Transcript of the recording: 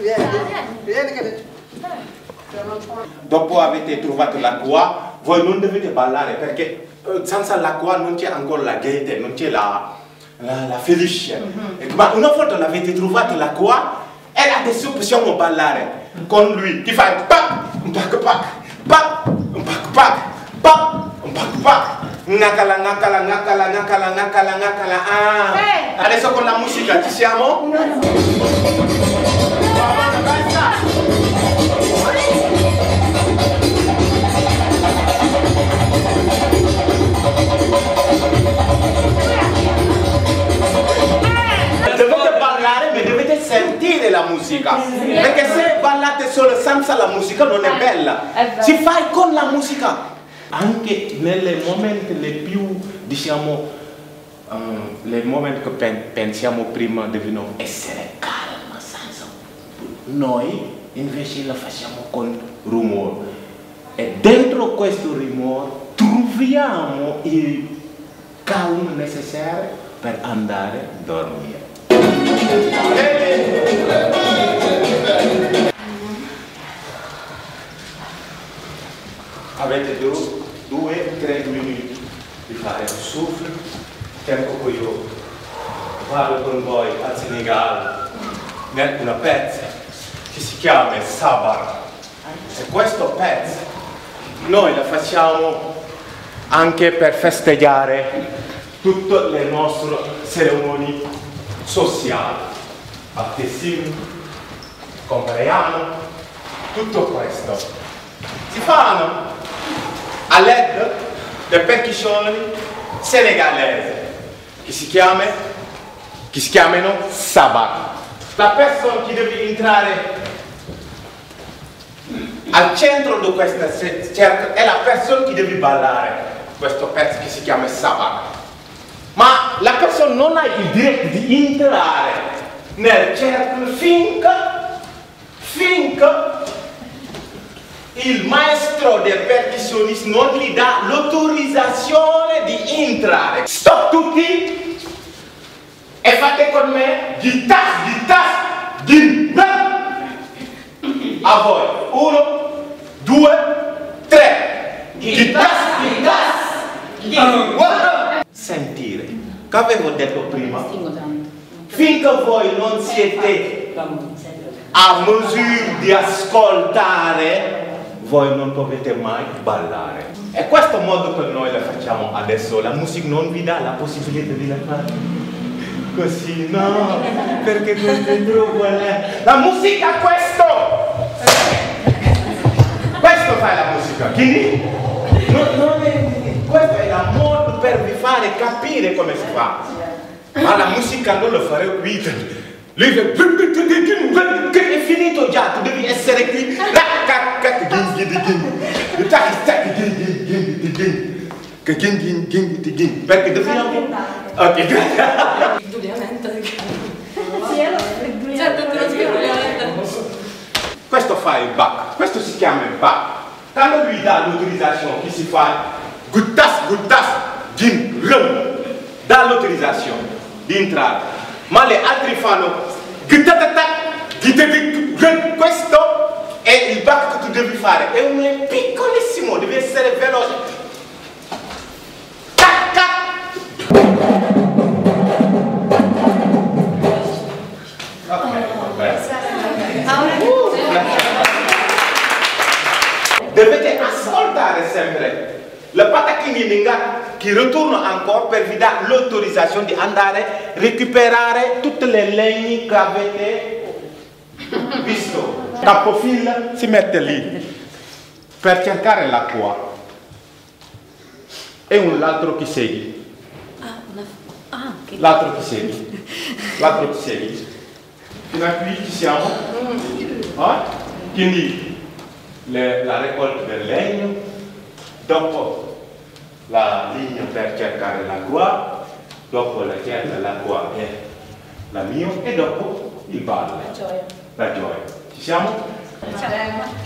Vieni, vieni che... Dopo avete trovato l'acqua, voi non dovete ballare perché eh, senza l'acqua non c'è ancora la gaieté, non c'è la, la, la felicità. Ecco, Ma una volta l'avete trovato l'acqua, e adesso possiamo ballare con lui. Ti fai un pac pac, pa, un pac pac, pa, un pac pac. Ngakala, ngakala, ngakala, ngakala, ngakala, ngakala. Ah. Eh. Adesso con la musica ci siamo? Basta, musica. Perché se ballate solo senza la musica non è bella. è vero. Si fa con la musica. Anche nei momenti le più, diciamo, ehm, nei momenti che pen- pensiamo prima devono essere calma, senza... Noi invece lo facciamo con rumore. E dentro questo rumore troviamo il calmo necessario per andare a dormire. Avete due, due, tre minuti di fare un souffle, tempo che io vado con voi al Senegal, una pezza che si chiama Sabar. E questo pezzo noi lo facciamo anche per festeggiare tutte le nostre cerimonie sociali, battesimo, compleanno, tutto questo. Si fanno a LED le percussioni senegalesi che si, chiama, che si chiamano Sabar. La persona che deve entrare al centro di questa ce- cerchio è la persona che deve ballare questo pezzo che si chiama Sabar. Non ha il diritto di entrare nel cerchio finché, finché il maestro del percussionista non gli dà l'autorizzazione di entrare. Stop tutti e fate con me guitar, guitar, guitar. A voi. Uno, due, tre. Guitar, guitar. Sentire. Che avevo detto prima? Finché voi non siete a misura di ascoltare, voi non potete mai ballare. È questo modo che noi la facciamo adesso. La musica non vi dà la possibilità di la fare. Così no, perché non dentro qual è. La musica è questo! Questo fa la musica, quindi non, non è, questo è il fare capire come si fa. Ma la musica non lo farò qui. Lui fa- è finito già, tu devi essere qui. Perché dobbiamo. Ok. Indubbiamente. Sì, sfregugliato. Certo, te lo spiego. Questo fa il back, questo si chiama il back. Quando lui dà l'autorizzazione, che si fa? Guttas, guttas, gin, rum. Dà l'autorizzazione di entrare. Ma le altre fanno gittatata, rum. Questo è il back che tu devi fare. È un piccolissimo, devi essere veloce. Tac, tac. Dovete ascoltare sempre. La patachini ninga che ritorna ancora per vi dare l'autorizzazione di andare a recuperare tutte le legni che avete visto. Capofila si mette lì per cercare l'acqua. E un l'altro che segue. Ah. Ah, che... L'altro che segue. L'altro che segue. Fino a qui ci siamo. Ah? Quindi le- la raccolta del legno, dopo la linea per cercare l'acqua, dopo la cerca l'acqua è la mia e dopo il ballo, Gioia. la gioia. Ci siamo? Ciao.